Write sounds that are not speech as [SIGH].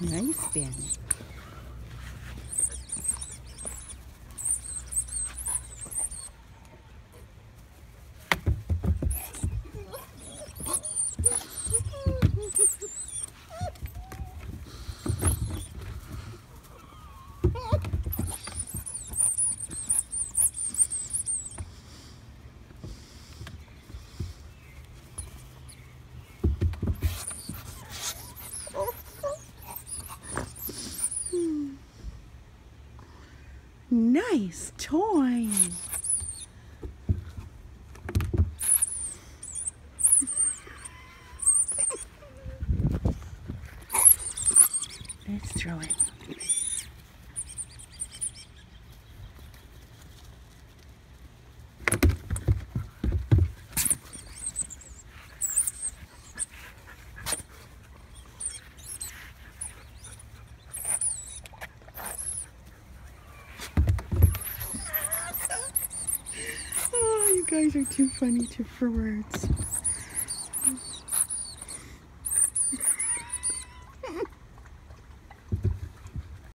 Nice, Ben. [LAUGHS] Nice toy. Let's throw it. You guys are too funny to, for words.